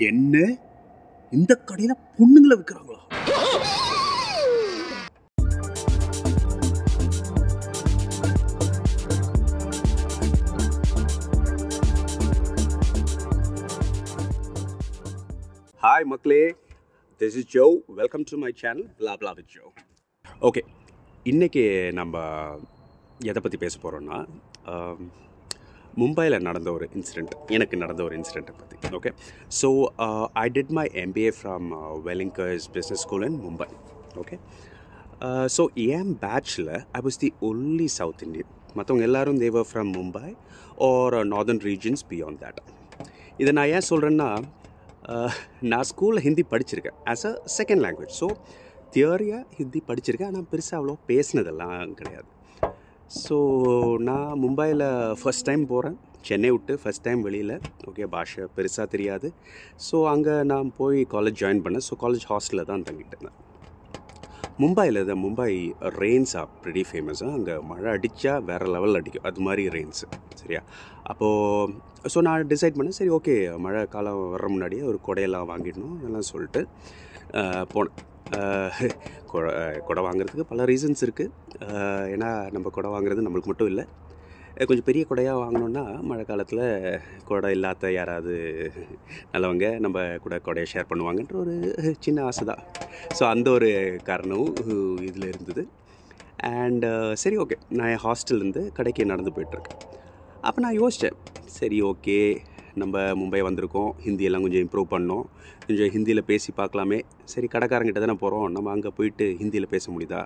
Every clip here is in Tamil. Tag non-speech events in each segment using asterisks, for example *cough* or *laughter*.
என்ன? இந்த கடையில் பொண்ணுங்களை விற்கிறாங்களா ஹாய் மக்களே. This is Jo welcome to my channel blah with Jo okay இன்றைக்கி நம்ம எதை பற்றி பேச போகிறோன்னா um, மும்பையில் நடந்த ஒரு இன்சிடெண்ட் எனக்கு நடந்த ஒரு இன்சிடெண்ட்டை பற்றி okay so I did my MBA from Welingkar's business school in Mumbai okay so என் பேட்சில் I was the only South Indian மற்றவங்க எல்லோரும் they were from Mumbai or northern regions beyond that இதை நான் ஏன் சொல்கிறேன்னா uh, நான் ஸ்கூலில் ஹிந்தி படிச்சிருக்கேன் as a second language so தியரியாக Hindi படிச்சிருக்கேன். ஆனால் பெருசாக அவ்வளோ பேசினதெல்லாம் கிடையாது. ஸோ நான் மும்பையில் ஃபஸ்ட் டைம் போகிறேன் சென்னை விட்டு ஃபஸ்ட் டைம் வெளியில். ஓகே பாஷை பெருசாக தெரியாது. ஸோ அங்கே நான் போய் காலேஜ் ஜாயின் பண்ணேன். ஸோ காலேஜ் ஹாஸ்டலில் தான் தங்கிட்டு இருந்தேன் மும்பையில் தான் மும்பை ரெயின்ஸ் ஆர் ப்ரெடி ஃபேமஸாக அங்கே மழை அடித்தா வேறு லெவலில் அடிக்கும். அது மாதிரி ரெயின்ஸு சரியா? அப்போது ஸோ நான் டிசைட் பண்ணேன். சரி ஓகே மழை காலம் வர்ற முன்னாடியே ஒரு கொடையெல்லாம் வாங்கிடணும் எல்லாம் சொல்லிட்டு போனேன். கொடை குடை வாங்குறதுக்கு பல ரீசன்ஸ் இருக்குது ஏன்னா நம்ம கொடை வாங்குறது நம்மளுக்கு மட்டும் இல்லை. கொஞ்சம் பெரிய கொடையாக வாங்கினோன்னா மழை காலத்தில் கொடை இல்லாத யாராவது நல்லவங்க நம்ம கூட கொடையை ஷேர் பண்ணுவாங்கன்ற ஒரு சின்ன ஆசை தான் ஸோ அந்த ஒரு காரணமும் இதில் இருந்தது. அண்டு சரி ஓகே நான் என் ஹாஸ்டல்லேருந்து கடைக்கு நடந்து போயிட்டுருக்கேன் அப்போ நான் யோசித்தேன் சரி ஓகே நம்ம மும்பை வந்திருக்கோம். ஹிந்தியெல்லாம் கொஞ்சம் இம்ப்ரூவ் பண்ணோம். கொஞ்சம் ஹிந்தியில் பேசி பார்க்கலாமே. சரி கடைக்காரங்கிட்ட தானே போகிறோம் நம்ம அங்கே போயிட்டு ஹிந்தியில் பேச முடியுதா?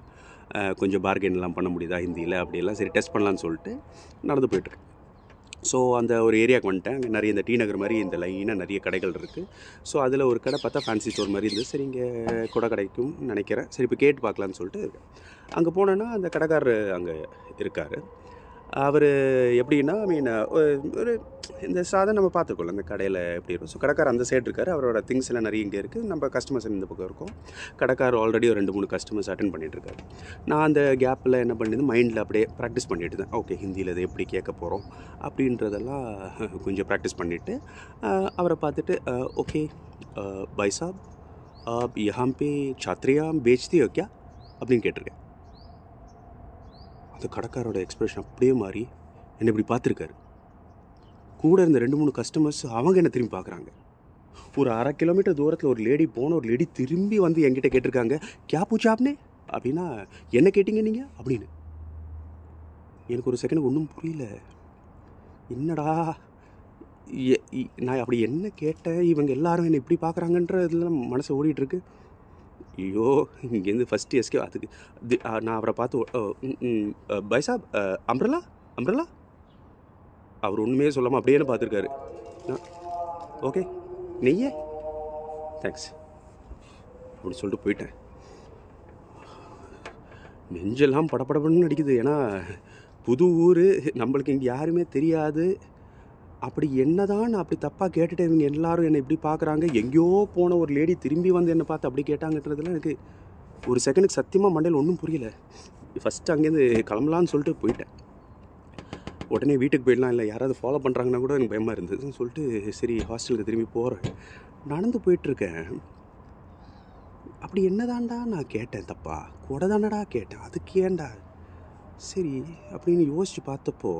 கொஞ்சம் பார்கென்லாம் பண்ண முடியுதா ஹிந்தியில்? அப்படியெல்லாம் சரி டெஸ்ட் பண்ணலான்னு சொல்லிட்டு நடந்து போயிட்டுருக்கேன் ஸோ அந்த ஒரு ஏரியாவுக்கு வந்துட்டேன். அங்கே நிறைய இந்த டி நகர் மாதிரி இந்த லைனாக நிறைய கடைகள் இருக்குது ஸோ அதில் ஒரு கடை பார்த்தா ஃபேன்சி ஸ்டோர் மாதிரி இருந்தது. சரி இங்கே கொடை கிடைக்கும் நினைக்கிறேன். சரி இப்போ கேட்டு பார்க்கலான்னு சொல்லிட்டு அங்கே போனேன்னா அந்த கடைக்காரர் அங்கே இருக்கார். அவர் எப்படின்னா ஐ மீன் ஒரு இந்த சாதம் நம்ம பார்த்துருக்கோம்ல அந்த கடையில் எப்படி இருக்கும் ஸோ கடைக்காரர் அந்த சைடு இருக்கார் அவரோட திங்ஸ் எல்லாம் நிறைய இங்கே இருக்குது நம்ம கஸ்டமர்ஸ் இந்த பக்கம் இருக்கும் கடைக்காரர் ஆல்ரெடி ஒரு ரெண்டு மூணு கஸ்டமர்ஸ் அட்டன் பண்ணிகிட்ருக்காரு நான் அந்த கேப்பில் என்ன பண்ணிது மைண்டில் அப்படியே ப்ராக்டிஸ் பண்ணிட்டு இருந்தேன் ஓகே ஹிந்தியில் இதை எப்படி கேட்க போகிறோம் அப்படின்றதெல்லாம் *laughs* கொஞ்சம் ப்ராக்டிஸ் பண்ணிவிட்டு அவரை பார்த்துட்டு ஓகே பாய் சாப் आप यहाँ पे छात्रियाँ बेचती हो क्या அப்படின்னு கேட்டிருக்கேன் அந்த கடைக்காரோட எக்ஸ்ப்ரெஷன் அப்படியே மாறி என்னை இப்படி பார்த்துருக்காரு. கூட இருந்த ரெண்டு மூணு கஸ்டமர்ஸ் அவங்க என்ன திரும்பி பார்க்குறாங்க. ஒரு அரை கிலோமீட்டர் தூரத்தில் ஒரு லேடி போன ஒரு லேடி திரும்பி வந்து என்கிட்ட கேட்டிருக்காங்க கே பூச்சாப்னே அப்படின்னா என்ன கேட்டிங்க நீங்கள் அப்படின்னு. எனக்கு ஒரு செகண்ட் ஒன்றும் புரியல. என்னடா? நான் அப்படி என்ன கேட்டேன்? இவங்க எல்லாரும் என்னை இப்படி பார்க்குறாங்கன்ற இதெல்லாம் மனசை ஓடிட்டுருக்கு ஐயோ இங்கேருந்து ஃபஸ்ட்டு எஸ்கே அதுக்கு நான் அவரை பார்த்து பாய் சாப் அம்ரலா? அம்ரலா? அவர் ஒன்றுமே சொல்லாமல் அப்படியே பார்த்துருக்காரு. ஓகே நெய்யே. தேங்க்ஸ் அப்படின்னு சொல்லிட்டு போயிட்டேன். நெஞ்செல்லாம் படப்படப்படன்னு அடிக்குது. ஏன்னா புது ஊர் நம்மளுக்கு இங்கே யாருமே தெரியாது. அப்படி என்னதான் அப்படி தப்பாக கேட்டுட்டு இவங்க எல்லாரும் என்னை இப்படி பார்க்குறாங்க எங்கேயோ போன ஒரு லேடி திரும்பி வந்து என்னை பார்த்து அப்படி கேட்டாங்கன்றதுலாம் எனக்கு ஒரு செகண்டுக்கு சத்தியமாக மண்டையில் ஒன்றும் புரியல. ஃபஸ்ட்டு அங்கேருந்து கிளம்பலான்னு சொல்லிட்டு போயிட்டேன். உடனே வீட்டுக்கு போயிடலாம் இல்லை யாராவது ஃபாலோ பண்ணுறாங்கன்னா கூட எனக்கு பயமாக இருந்ததுன்னு சொல்லிட்டு சரி ஹாஸ்டலுக்கு திரும்பி போகிறேன் நடந்து போயிட்டுருக்கேன். அப்படி என்னதான்டா நான் கேட்டேன் தப்பா? கூட தானடா கேட்டேன். அதுக்கு ஏன்டா? சரி அப்படின்னு யோசித்து பார்த்தப்போ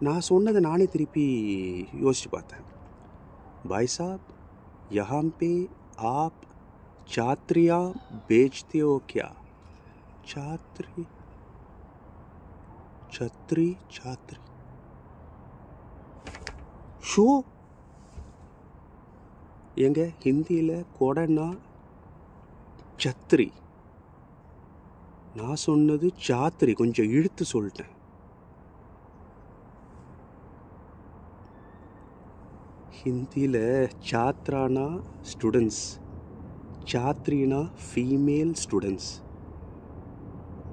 நான் சொன்னதை நானே திருப்பி யோசித்து பார்த்தேன் பாய் சாப் यहाँ पे आप छात्रियाँ बेचते हो क्या छात्री छत्री छात्री ஷோ எங்க ஹிந்தியில் கொடைனா சத்திரி நான் சொன்னது சாத்திரி கொஞ்சம் இழுத்து சொல்லிட்டேன் ஹிந்தியில் சாத்ரானா ஸ்டூடெண்ட்ஸ் சாத்ரினா ஃபீமேல் ஸ்டூடெண்ட்ஸ்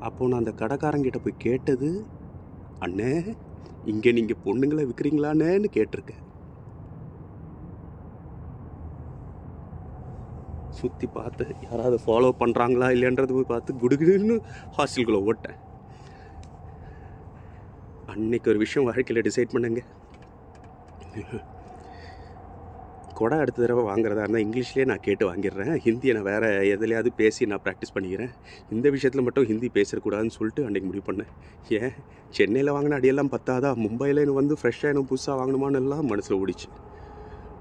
அப்போது நான் அந்த கடைக்காரங்கிட்ட போய் கேட்டது அண்ணே இங்கே நீங்கள் பொண்ணுங்களை விற்கிறீங்களானேன்னு கேட்டிருக்கேன். சுற்றி பார்த்து யாராவது ஃபாலோ பண்ணுறாங்களா இல்லைன்றது போய் பார்த்து குடுகுடுன்னு ஹாஸ்டலுக்குள்ளே ஓட்டேன். அன்னைக்கு ஒரு விஷயம் வாழ்க்கையில் டிசைட் பண்ணுங்க. கொடை அடுத்த தடவை வாங்குறதா இருந்தால் இங்கிலீஷ்லேயே நான் கேட்டு வாங்கிடுறேன். ஹிந்தியை நான் வேறு எதுலையாவது பேசி நான் ப்ராக்டிஸ் பண்ணிக்கிறேன். இந்த விஷயத்தில் மட்டும் ஹிந்தி பேசக்கூடாதுன்னு சொல்லிட்டு அன்றைக்கி முடிவு பண்ணேன். ஏன்? சென்னையில் வாங்கின அடியெல்லாம் பத்தாதா? மும்பையில் எனக்கு வந்து ஃப்ரெஷ்ஷாக எனக்கு புதுசாக வாங்கணுமான்னு எல்லாம் மனசில் ஓடிச்சு.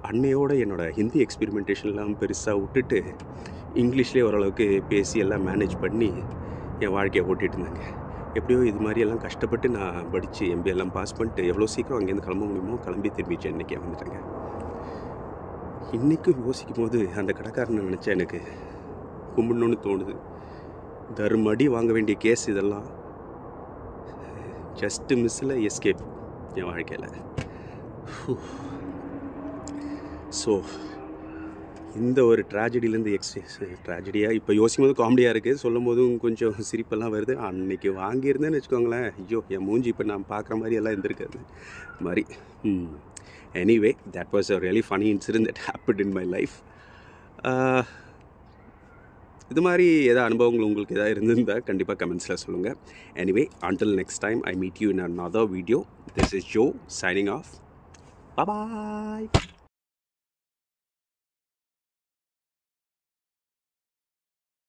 அன்னையோட என்னோடய ஹிந்தி எக்ஸ்பெரிமெண்டேஷன்லாம் பெருசாக விட்டுட்டு இங்கிலீஷ்லேயே ஓரளவுக்கு பேசி எல்லாம் மேனேஜ் பண்ணி என் வாழ்க்கையை ஓட்டிகிட்டு இருந்தாங்க. எப்படியோ இது மாதிரி எல்லாம் கஷ்டப்பட்டு நான் படித்து எம்பி எல்லாம் பாஸ் பண்ணிட்டு எவ்வளோ சீக்கிரம் அங்கேருந்து கிளம்ப முடியுமோ கிளம்பி திரும்பி சென்னைக்கே வந்துட்டேங்க. இன்றைக்கும் யோசிக்கும் போது அந்த கடைக்காரனை நினச்சா எனக்கு கும்பிடணுன்னு தோணுது. தருமடி வாங்க வேண்டிய கேஸ் இதெல்லாம் ஜஸ்ட்டு மிஸ்ஸில் எஸ்கேப் என் வாழ்க்கையில். ஸோ இந்த ஒரு ட்ராஜடிலேருந்து எக்ஸ் ட்ராஜடியாக இப்போ யோசிக்கும் போது காமெடியாக இருக்குது சொல்லும் போதும் கொஞ்சம் சிரிப்பெல்லாம் வருது. அன்னைக்கு வாங்கியிருந்தேன்னு வச்சுக்கோங்களேன். ஐயோ என் மூஞ்சி இப்போ நான் பார்க்குற மாதிரி எல்லாம் இருந்திருக்காது. மாதிரி. Anyway that was a really funny incident that happen in my life இது மாதிரி ஏதாவது அனுபவங்கள் உங்களுக்கு எதாவது இருந்திருந்தால் கண்டிப்பாக கமெண்ட்ஸில் சொல்லுங்கள் anyway until next time I meet you in another video this is Jo signing off bye